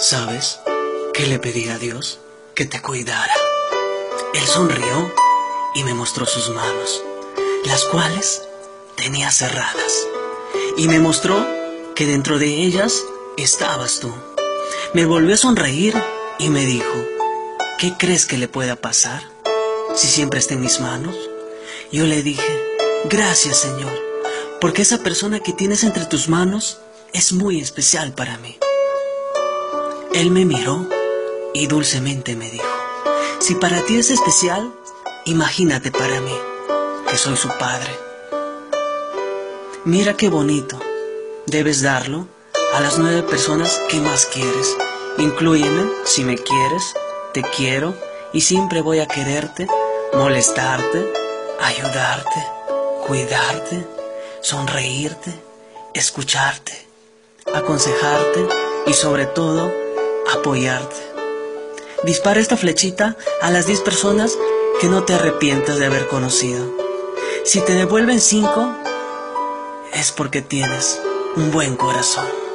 ¿Sabes qué le pedí a Dios? Que te cuidara. Él sonrió y me mostró sus manos, las cuales tenía cerradas. Y me mostró que dentro de ellas estabas tú. Me volvió a sonreír y me dijo, ¿qué crees que le pueda pasar si siempre está en mis manos? Yo le dije, gracias Señor, porque esa persona que tienes entre tus manos es muy especial para mí. Él me miró y dulcemente me dijo, si para ti es especial, imagínate para mí, que soy su padre. Mira qué bonito, debes darlo a las nueve personas que más quieres. Inclúyeme si me quieres, te quiero y siempre voy a quererte, molestarte, ayudarte, cuidarte, sonreírte, escucharte, aconsejarte y sobre todo apoyarte. Dispara esta flechita a las 10 personas que no te arrepientes de haber conocido. Si te devuelven 5, es porque tienes un buen corazón.